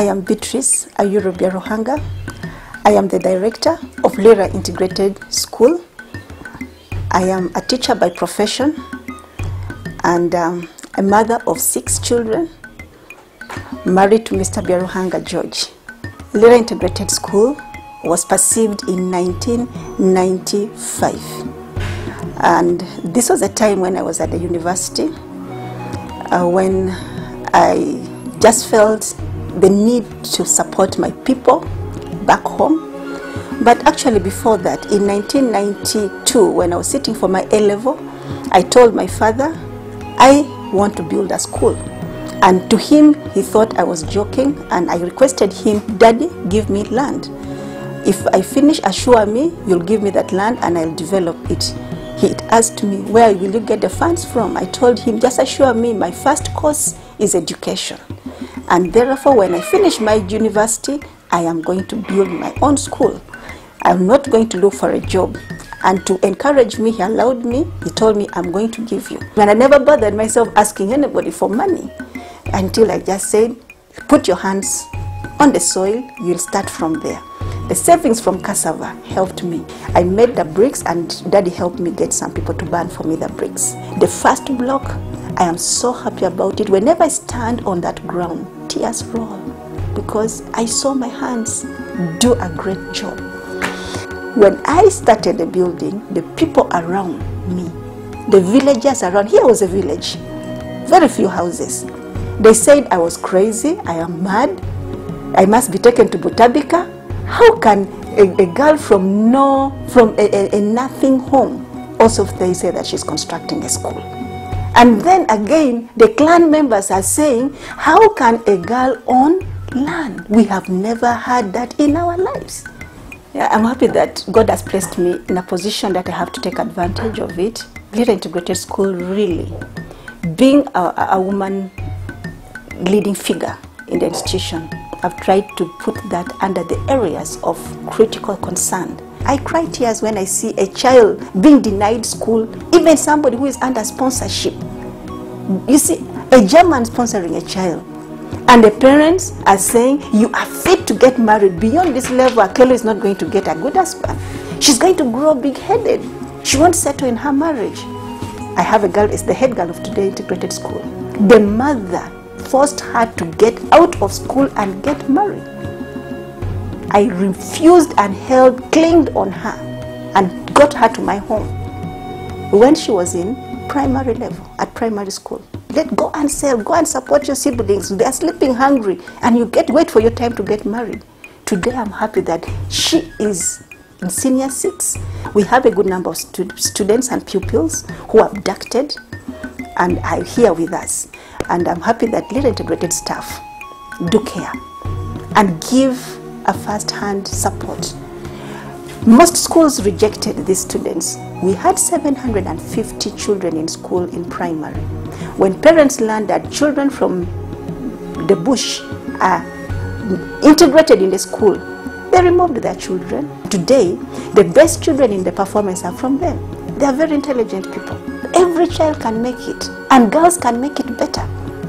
I am Beatrice Ayuru Byaruhanga. I am the director of Lira Integrated School. I am a teacher by profession and um, a mother of six children, married to Mr. Byaruhanga George. Lira Integrated School was perceived in 1995. And this was a time when I was at the university, uh, when I just felt the need to support my people back home. But actually, before that, in 1992, when I was sitting for my A level, I told my father, I want to build a school. And to him, he thought I was joking, and I requested him, Daddy, give me land. If I finish, assure me you'll give me that land and I'll develop it. He asked me, Where will you get the funds from? I told him, Just assure me my first course is education. And therefore, when I finish my university, I am going to build my own school. I'm not going to look for a job. And to encourage me, he allowed me, he told me, I'm going to give you. And I never bothered myself asking anybody for money until I just said, Put your hands on the soil, you'll start from there. The savings from cassava helped me. I made the bricks, and daddy helped me get some people to burn for me the bricks. The first block, I am so happy about it. Whenever I stand on that ground, tears roll because I saw my hands do a great job. When I started the building, the people around me, the villagers around, here was a village, very few houses. They said I was crazy, I am mad, I must be taken to Butabika. How can a, a girl from no, from a, a, a nothing home, also they say that she's constructing a school? And then again, the clan members are saying, How can a girl own land? We have never had that in our lives. Yeah, I'm happy that God has placed me in a position that I have to take advantage of it. Lira Integrated School, really, being a, a woman leading figure in the institution, I've tried to put that under the areas of critical concern. I cry tears when I see a child being denied school, even somebody who is under sponsorship. You see, a German sponsoring a child, and the parents are saying, You are fit to get married. Beyond this level, Akelo is not going to get a good husband. She's going to grow big headed. She won't settle in her marriage. I have a girl, it's the head girl of today integrated school. The mother forced her to get out of school and get married. I refused and held, clinged on her, and got her to my home when she was in primary level, at primary school. Let go and sell, go and support your siblings. They are sleeping hungry, and you get wait for your time to get married. Today, I'm happy that she is in senior six. We have a good number of stu- students and pupils who abducted and are here with us. And I'm happy that Lira Integrated staff do care and give a first-hand support. Most schools rejected these students. We had 750 children in school in primary. When parents learned that children from the bush are integrated in the school, they removed their children. Today, the best children in the performance are from them. They are very intelligent people. Every child can make it, and girls can make it better.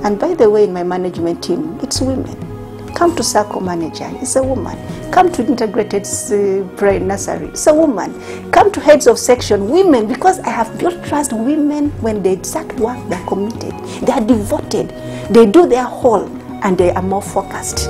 And by the way, in my management team, it's women. Come to Circle Manager, it's a woman. Come to Integrated uh, Nursery, it's a woman. Come to Heads of Section, women, because I have built trust. Women, when they start work, they're committed, they are devoted, they do their whole, and they are more focused.